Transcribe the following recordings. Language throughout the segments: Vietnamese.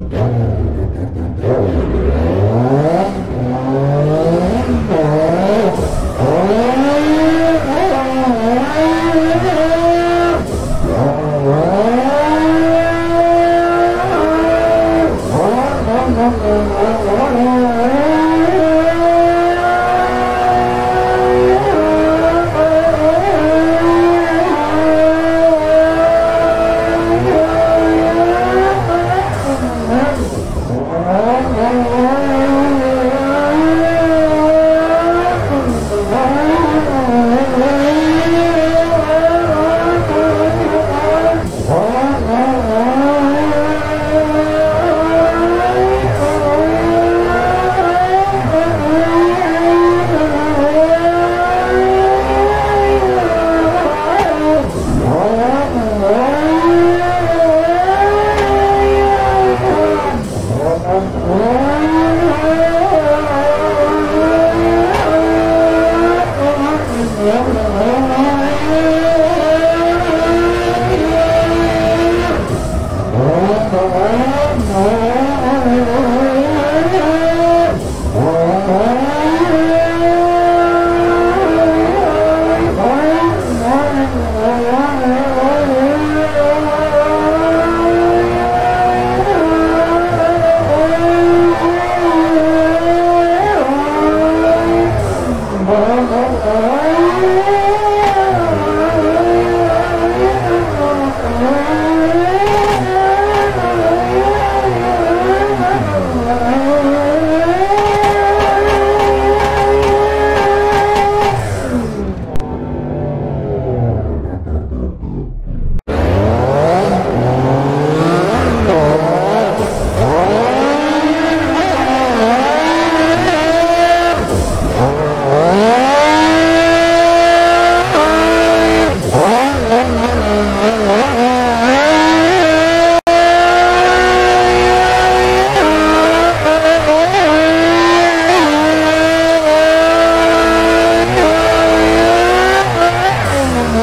Oh, oh, oh, oh. Oh,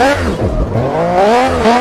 Oh,